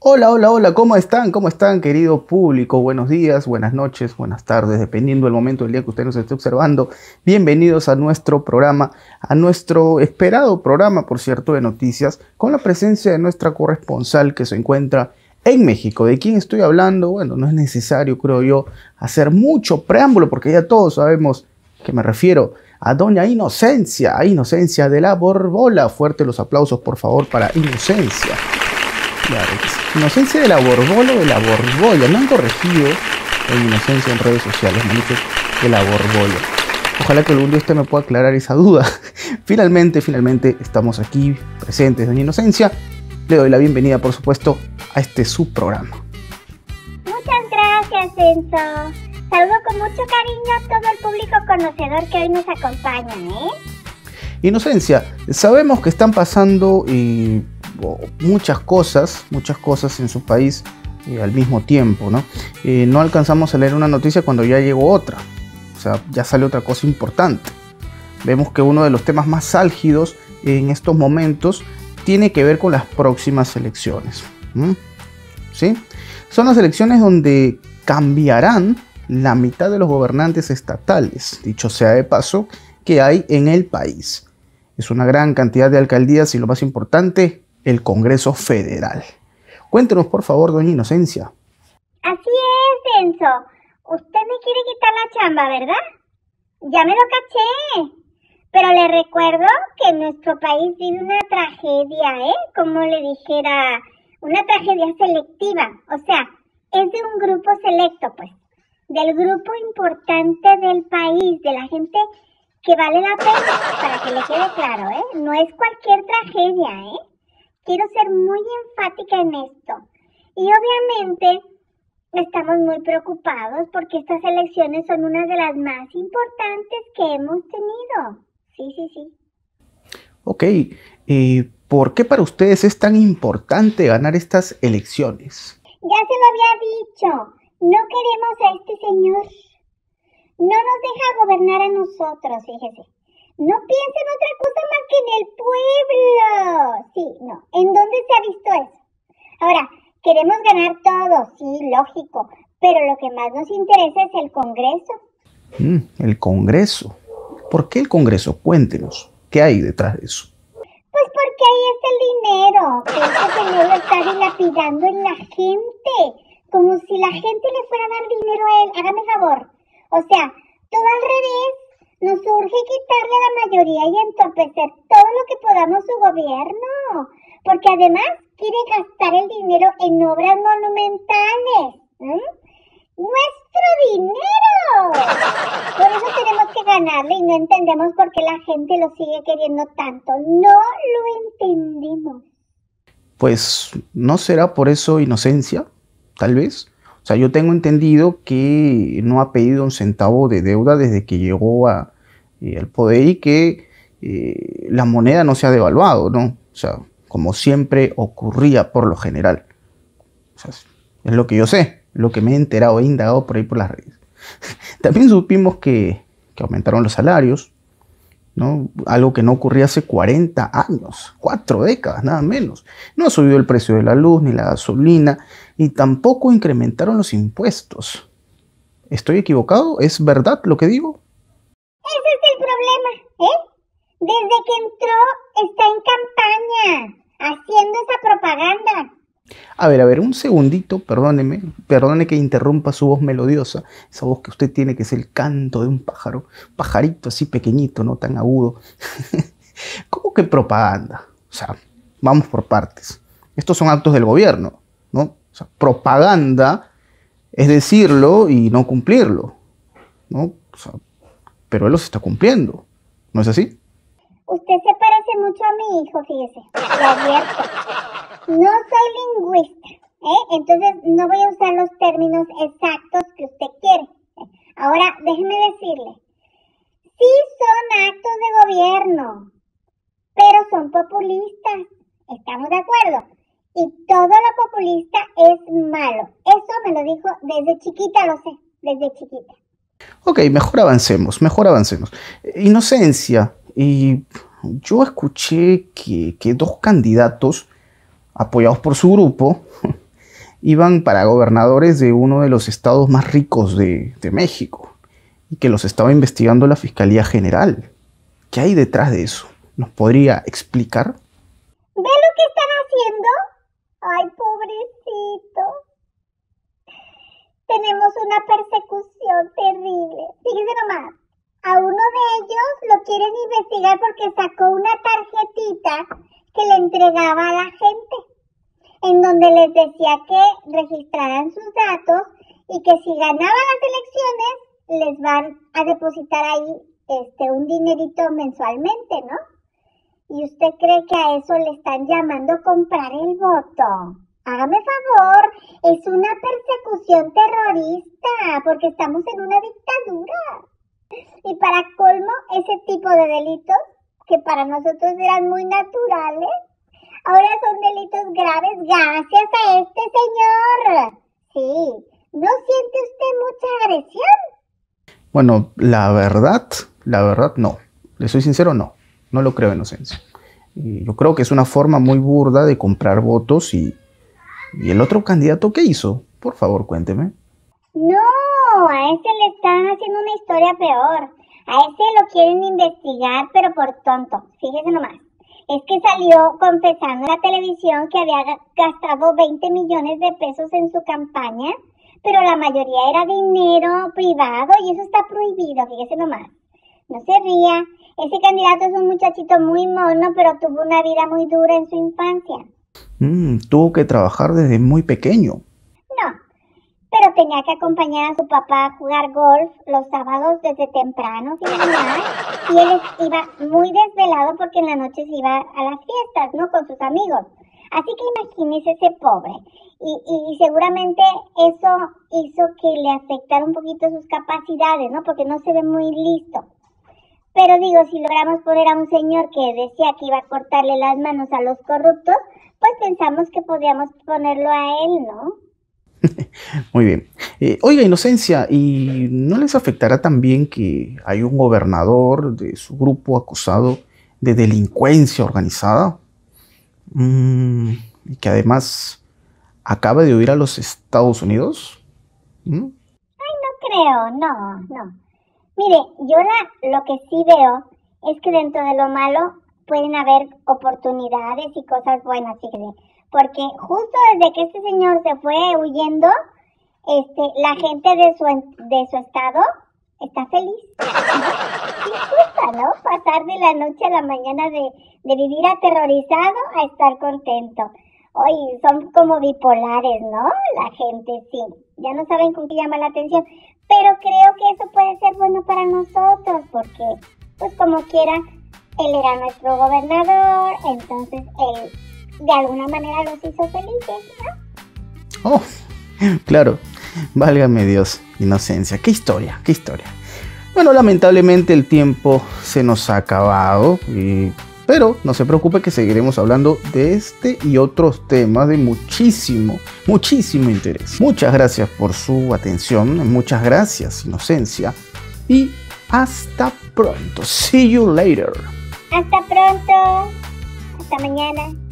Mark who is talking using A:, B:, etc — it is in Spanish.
A: Hola, hola, hola, ¿cómo están? ¿Cómo están, querido público? Buenos días, buenas noches, buenas tardes, dependiendo del momento del día que usted nos esté observando. Bienvenidos a nuestro programa, a nuestro esperado programa, por cierto, de noticias, con la presencia de nuestra corresponsal que se encuentra en México. ¿De quién estoy hablando? Bueno, no es necesario, creo yo, hacer mucho preámbulo, porque ya todos sabemos que me refiero a doña Inocencia, a Inocencia de la Borbola. Fuerte los aplausos, por favor, para Inocencia. Claro, Inocencia de la Borbola o de la Borbolla. No han corregido en Inocencia en redes sociales, me han dicho de la Borbolla. Ojalá que algún día usted me pueda aclarar esa duda. finalmente, finalmente estamos aquí presentes, doña Inocencia. Le doy la bienvenida, por supuesto, a este subprograma.
B: Muchas gracias, Enzo. Saludo con mucho cariño a todo el público conocedor que hoy nos acompaña, ¿eh?
A: Inocencia, sabemos que están pasando muchas cosas, muchas cosas en su país eh, al mismo tiempo, ¿no? Eh, no alcanzamos a leer una noticia cuando ya llegó otra, o sea, ya sale otra cosa importante. Vemos que uno de los temas más álgidos en estos momentos tiene que ver con las próximas elecciones. ¿Sí? Son las elecciones donde cambiarán la mitad de los gobernantes estatales, dicho sea de paso, que hay en el país. Es una gran cantidad de alcaldías y lo más importante, el Congreso Federal. Cuéntenos, por favor, doña Inocencia.
B: Así es, Enzo. Usted me quiere quitar la chamba, ¿verdad? Ya me lo caché. Pero le recuerdo que nuestro país vive una tragedia, ¿eh? Como le dijera, una tragedia selectiva. O sea, es de un grupo selecto, pues. Del grupo importante del país, de la gente que vale la pena, para que le quede claro, ¿eh? No es cualquier tragedia, ¿eh? Quiero ser muy enfática en esto. Y obviamente estamos muy preocupados porque estas elecciones son una de las más importantes que hemos tenido. Sí, sí, sí.
A: Ok, ¿y por qué para ustedes es tan importante ganar estas elecciones?
B: Ya se lo había dicho, no queremos a este señor. No nos deja gobernar a nosotros, fíjese. No piensen otra cosa más que en el pueblo. No. ¿En dónde se ha visto eso? Ahora, queremos ganar todo, sí, lógico. Pero lo que más nos interesa es el Congreso.
A: Mm, el Congreso. ¿Por qué el Congreso? Cuéntenos. ¿Qué hay detrás de eso?
B: Pues porque ahí está el dinero. Que ese lo está dilapidando en la gente. Como si la gente le fuera a dar dinero a él. Hágame favor. O sea, todo al revés. Nos urge quitarle a la mayoría y entorpecer todo lo que podamos su gobierno. Porque además quiere gastar el dinero en obras monumentales. ¡Nuestro dinero! Por eso tenemos que ganarle y no entendemos por qué la gente lo sigue queriendo tanto. No lo entendemos.
A: Pues, ¿no será por eso inocencia? Tal vez. Sea, yo tengo entendido que no ha pedido un centavo de deuda desde que llegó a, eh, al poder y que eh, la moneda no se ha devaluado, ¿no? O sea, como siempre ocurría por lo general. O sea, es lo que yo sé, lo que me he enterado, he indagado por ahí por las redes. También supimos que, que aumentaron los salarios, Algo que no ocurría hace 40 años, cuatro décadas, nada menos. No ha subido el precio de la luz ni la gasolina y tampoco incrementaron los impuestos. ¿Estoy equivocado? ¿Es verdad lo que digo?
B: Ese es el problema, ¿eh? Desde que entró está en campaña, haciendo esa propaganda.
A: A ver, a ver, un segundito, perdóneme, perdone que interrumpa su voz melodiosa, esa voz que usted tiene que es el canto de un pájaro, pajarito así pequeñito, no tan agudo. ¿Cómo que propaganda? O sea, vamos por partes. Estos son actos del gobierno, ¿no? O sea, propaganda es decirlo y no cumplirlo, ¿no? Pero él los está cumpliendo, ¿no es así?
B: Usted parece mucho a mi hijo, fíjese, le advierto. No soy lingüista, ¿eh? Entonces no voy a usar los términos exactos que usted quiere. Ahora, déjeme decirle, sí son actos de gobierno, pero son populistas, ¿estamos de acuerdo? Y todo lo populista es malo. Eso me lo dijo desde chiquita, lo sé, desde chiquita.
A: Ok, mejor avancemos, mejor avancemos. Inocencia, y yo escuché que, que dos candidatos apoyados por su grupo iban para gobernadores de uno de los estados más ricos de, de México y que los estaba investigando la Fiscalía General. ¿Qué hay detrás de eso? ¿Nos podría explicar?
B: ¿Ve lo que están haciendo? Ay, pobrecito. Tenemos una persecución terrible. Fíjese nomás, a uno de ellos lo quieren investigar porque sacó una tarjetita que le entregaba a la gente, en donde les decía que registraran sus datos y que si ganaban las elecciones les van a depositar ahí este un dinerito mensualmente, ¿no? ¿Y usted cree que a eso le están llamando comprar el voto? Hágame favor, es una persecución terrorista porque estamos en una dictadura. Y para colmo, ese tipo de delitos, que para nosotros eran muy naturales, ahora son delitos graves gracias a este señor. Sí, ¿no siente usted mucha agresión?
A: Bueno, la verdad, la verdad no. Le soy sincero, no. No lo creo, Inocencia. Y yo creo que es una forma muy burda de comprar votos y, y el otro candidato, ¿qué hizo? Por favor, cuénteme.
B: No, a ese le están haciendo una historia peor. A ese lo quieren investigar, pero por tonto. Fíjese nomás. Es que salió confesando en la televisión que había gastado 20 millones de pesos en su campaña, pero la mayoría era dinero privado y eso está prohibido, fíjese nomás. No se ría. Ese candidato es un muchachito muy mono, pero tuvo una vida muy dura en su infancia.
A: Mm, tuvo que trabajar desde muy pequeño
B: tenía que acompañar a su papá a jugar golf los sábados desde temprano, y él iba muy desvelado porque en la noche se iba a las fiestas, ¿no? Con sus amigos. Así que imagínese ese pobre. Y, y, seguramente eso hizo que le afectara un poquito sus capacidades, ¿no? Porque no se ve muy listo. Pero digo, si logramos poner a un señor que decía que iba a cortarle las manos a los corruptos, pues pensamos que podíamos ponerlo a él, ¿no?
A: Muy bien. Eh, oiga, Inocencia, ¿y no les afectará también que hay un gobernador de su grupo acusado de delincuencia organizada? Mm, y que además acaba de huir a los Estados Unidos.
B: ¿Mm? Ay, no creo, no, no. Mire, yo la, lo que sí veo es que dentro de lo malo pueden haber oportunidades y cosas buenas, fíjese porque justo desde que este señor se fue huyendo, este, la gente de su, de su estado está feliz. Sí, gusta, ¿no? Pasar de la noche a la mañana de, de vivir aterrorizado a estar contento. Hoy son como bipolares, ¿no? La gente, sí. Ya no saben con qué llama la atención. Pero creo que eso puede ser bueno para nosotros, porque, pues como quiera, él era nuestro gobernador, entonces él de alguna manera los hizo felices, ¿no?
A: Oh, claro. Válgame Dios, inocencia. Qué historia, qué historia. Bueno, lamentablemente el tiempo se nos ha acabado, pero no se preocupe que seguiremos hablando de este y otros temas de muchísimo, muchísimo interés. Muchas gracias por su atención, muchas gracias, inocencia, y hasta pronto. See you later.
B: Hasta pronto. Hasta mañana.